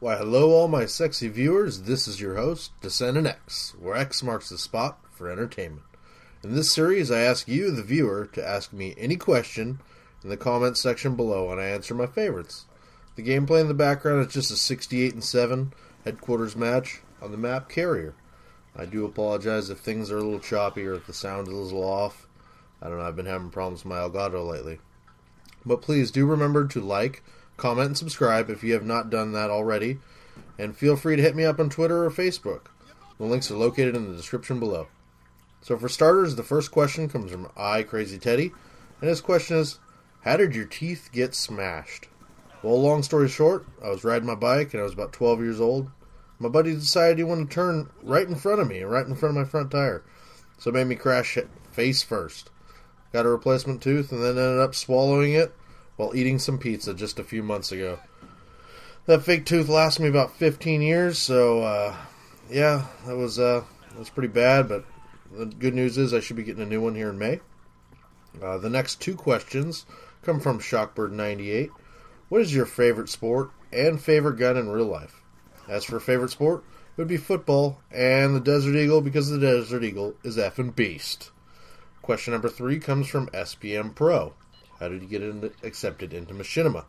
Why, hello, all my sexy viewers. This is your host, Decendent X, where X marks the spot for entertainment. In this series, I ask you, the viewer, to ask me any question in the comments section below, and I answer my favorites. The gameplay in the background is just a 68 and 7 headquarters match on the map Carrier. I do apologize if things are a little choppy or if the sound is a little off. I don't know, I've been having problems with my Elgato lately. But please do remember to like, comment, and subscribe if you have not done that already. And feel free to hit me up on Twitter or Facebook. The links are located in the description below. So, for starters, the first question comes from I Crazy Teddy, and his question is How did your teeth get smashed? Well, long story short, I was riding my bike and I was about 12 years old. My buddy decided he wanted to turn right in front of me, right in front of my front tire. So it made me crash it face first. Got a replacement tooth and then ended up swallowing it while eating some pizza just a few months ago. That fake tooth lasted me about 15 years, so uh, yeah, that was uh, that was pretty bad. But the good news is I should be getting a new one here in May. Uh, the next two questions come from Shockbird98. What is your favorite sport and favorite gun in real life? As for favorite sport, it would be football and the Desert Eagle because the Desert Eagle is effing beast. Question number three comes from SPM Pro. How did you get into, accepted into Machinima?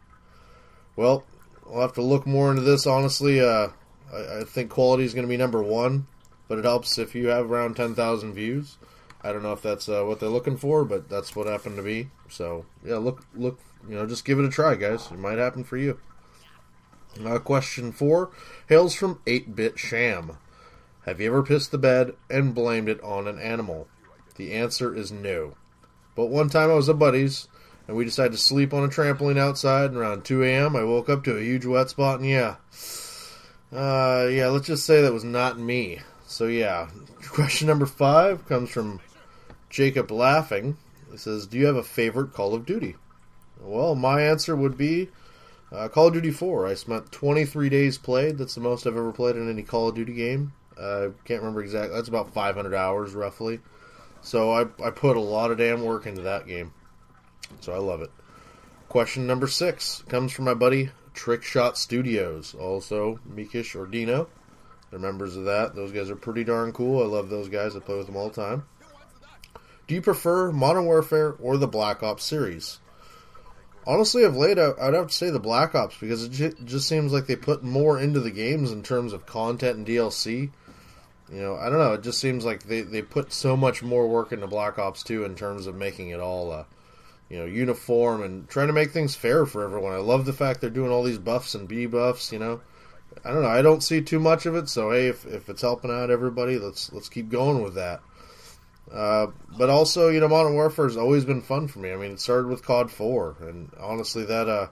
Well, I'll have to look more into this. Honestly, uh, I, I, think quality is going to be number one, but it helps if you have around 10,000 views. I don't know if that's uh, what they're looking for, but that's what happened to me. So yeah, look, look, you know, just give it a try, guys. It might happen for you. Uh, question four hails from 8 Bit Sham. Have you ever pissed the bed and blamed it on an animal? The answer is no. But one time I was at Buddy's and we decided to sleep on a trampoline outside. And around 2 a.m., I woke up to a huge wet spot, and yeah, uh, yeah, let's just say that was not me. So yeah, question number five comes from Jacob laughing. He says, "Do you have a favorite Call of Duty?" Well, my answer would be uh, Call of Duty 4. I spent 23 days played. That's the most I've ever played in any Call of Duty game. I uh, can't remember exactly. That's about 500 hours roughly. So I, I put a lot of damn work into that game. So I love it. Question number six comes from my buddy Trickshot Studios, also Mikish or Dino. They're members of that. Those guys are pretty darn cool. I love those guys. I play with them all the time. Do you prefer Modern Warfare or the Black Ops series? Honestly, of late, I'd have to say the Black Ops because it just seems like they put more into the games in terms of content and DLC. You know, I don't know. It just seems like they, they put so much more work into Black Ops 2 in terms of making it all, uh, you know, uniform and trying to make things fair for everyone. I love the fact they're doing all these buffs and debuffs. You know, I don't know. I don't see too much of it. So hey, if, if it's helping out everybody, let's let's keep going with that. Uh, but also, you know, Modern Warfare has always been fun for me. I mean, it started with COD 4, and honestly, that uh,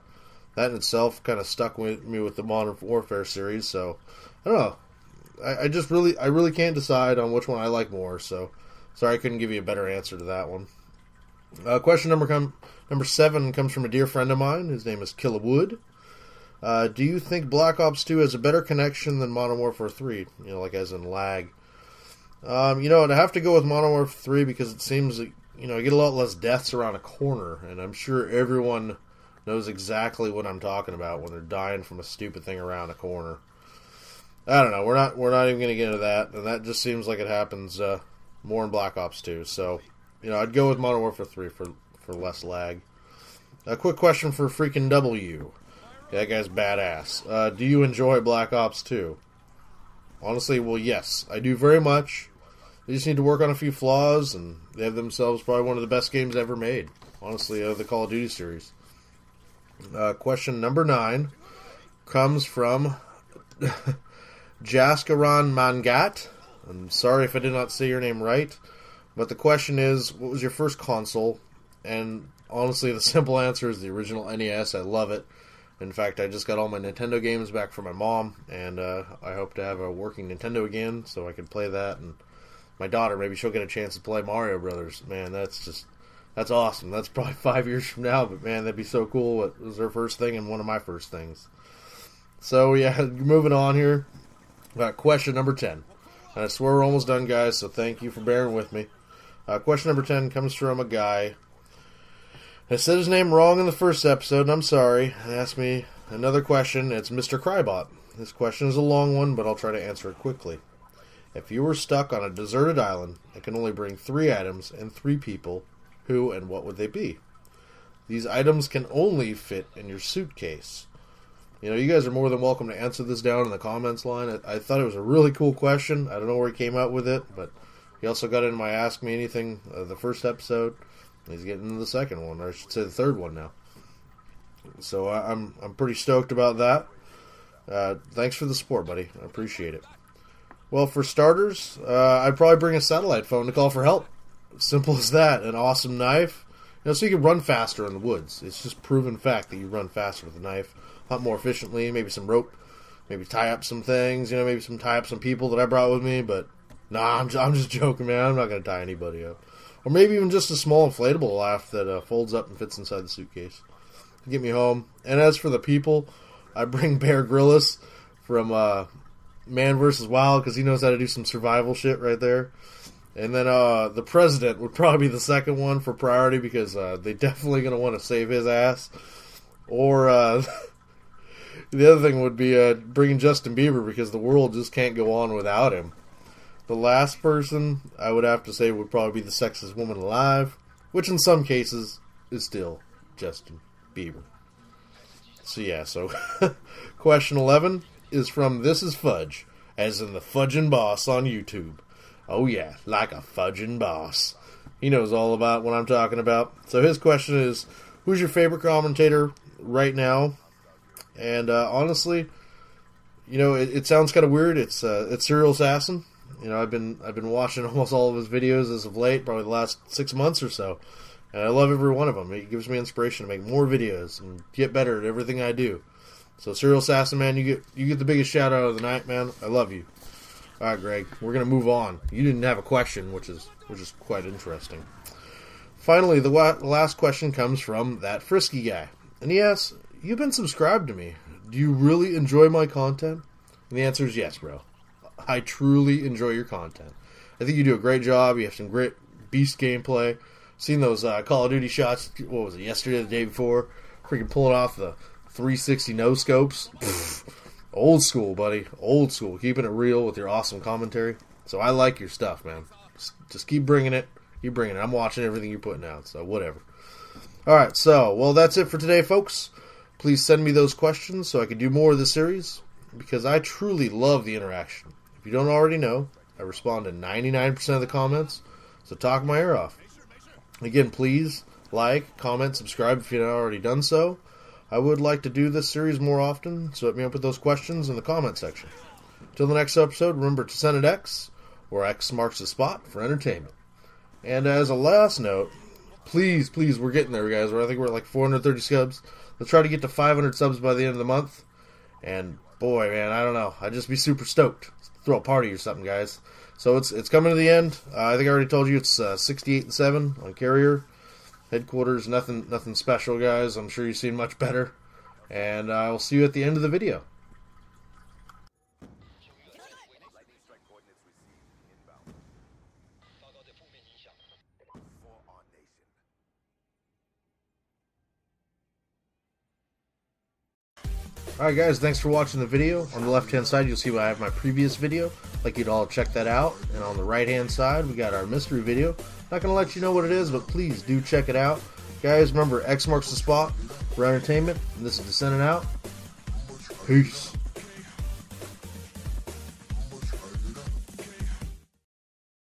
that in itself kind of stuck with me with the Modern Warfare series. So I don't know. I, I, just really, I really can't decide on which one I like more. So sorry, I couldn't give you a better answer to that one. Uh, question number com- number seven comes from a dear friend of mine. His name is Killawood. Uh, do you think Black Ops 2 has a better connection than Modern Warfare 3? You know, like as in lag. Um, you know, I'd have to go with Modern Warfare 3 because it seems like, you know, I get a lot less deaths around a corner, and I'm sure everyone knows exactly what I'm talking about when they're dying from a stupid thing around a corner. I don't know. We're not we're not even going to get into that, and that just seems like it happens uh, more in Black Ops 2. So you know, I'd go with Modern Warfare 3 for, for less lag. A quick question for freaking W. That guy's badass. Uh, do you enjoy Black Ops 2? Honestly, well, yes, I do very much. They just need to work on a few flaws, and they have themselves probably one of the best games ever made. Honestly, of the Call of Duty series. Uh, question number nine comes from Jaskaran Mangat. I'm sorry if I did not say your name right. But the question is, what was your first console? And honestly, the simple answer is the original NES. I love it. In fact, I just got all my Nintendo games back from my mom, and uh, I hope to have a working Nintendo again so I can play that. And my daughter, maybe she'll get a chance to play Mario Brothers. Man, that's just that's awesome. That's probably five years from now, but man, that'd be so cool. It was her first thing and one of my first things. So yeah, moving on here. Uh, question number ten. And I swear we're almost done, guys. So thank you for bearing with me. Uh, question number 10 comes from a guy. I said his name wrong in the first episode, and I'm sorry. He asked me another question. It's Mr. Crybot. This question is a long one, but I'll try to answer it quickly. If you were stuck on a deserted island and can only bring three items and three people, who and what would they be? These items can only fit in your suitcase. You know, you guys are more than welcome to answer this down in the comments line. I, I thought it was a really cool question. I don't know where he came up with it, but he also got in my Ask Me Anything, uh, the first episode. He's getting into the second one, or I should say the third one now. So I, I'm I'm pretty stoked about that. Uh, thanks for the support, buddy. I appreciate it. Well, for starters, uh, I'd probably bring a satellite phone to call for help. Simple as that. An awesome knife, you know, so you can run faster in the woods. It's just proven fact that you run faster with a knife, hunt more efficiently. Maybe some rope, maybe tie up some things. You know, maybe some tie up some people that I brought with me. But nah, I'm just, I'm just joking, man. I'm not gonna tie anybody up. Or maybe even just a small inflatable laugh that uh, folds up and fits inside the suitcase to get me home. And as for the people, I bring Bear Grylls from uh, Man vs. Wild because he knows how to do some survival shit right there. And then uh, the president would probably be the second one for priority because uh, they definitely going to want to save his ass. Or uh, the other thing would be uh, bringing Justin Bieber because the world just can't go on without him. The last person I would have to say would probably be the sexiest woman alive, which in some cases is still Justin Bieber. So yeah, so question 11 is from This is Fudge, as in the Fudging Boss on YouTube. Oh yeah, like a fudging boss. He knows all about what I'm talking about. So his question is, who's your favorite commentator right now? And uh, honestly, you know, it, it sounds kind of weird. It's uh, it's Serial Assassin. You know, I've been I've been watching almost all of his videos as of late, probably the last six months or so, and I love every one of them. It gives me inspiration to make more videos and get better at everything I do. So, Serial Assassin, man, you get you get the biggest shout out of the night, man. I love you. All right, Greg, we're gonna move on. You didn't have a question, which is which is quite interesting. Finally, the last question comes from that frisky guy, and he asks, "You've been subscribed to me. Do you really enjoy my content?" And the answer is yes, bro. I truly enjoy your content. I think you do a great job. You have some great beast gameplay. Seen those uh, Call of Duty shots? What was it? Yesterday, the day before, freaking pulling off the 360 no scopes. old school, buddy. Old school. Keeping it real with your awesome commentary. So I like your stuff, man. Just, just keep bringing it. Keep bringing it. I'm watching everything you're putting out. So whatever. All right. So well, that's it for today, folks. Please send me those questions so I can do more of the series because I truly love the interaction. If you don't already know, I respond to 99% of the comments. So talk my ear off. Again, please like, comment, subscribe if you've not already done so. I would like to do this series more often, so hit me up with those questions in the comment section. Till the next episode, remember to send it X, where X marks the spot for entertainment. And as a last note, please, please, we're getting there, guys. I think we're like 430 subs. Let's try to get to 500 subs by the end of the month. And boy, man, I don't know. I'd just be super stoked. Throw a party or something, guys. So it's it's coming to the end. Uh, I think I already told you it's uh, 68 and seven on carrier headquarters. Nothing, nothing special, guys. I'm sure you've seen much better. And I will see you at the end of the video. Alright guys, thanks for watching the video. On the left hand side you'll see I have my previous video. I'd like you to all check that out. And on the right hand side we got our mystery video. Not going to let you know what it is, but please do check it out. Guys, remember X marks the spot for entertainment. And this is Decendent Out. Peace.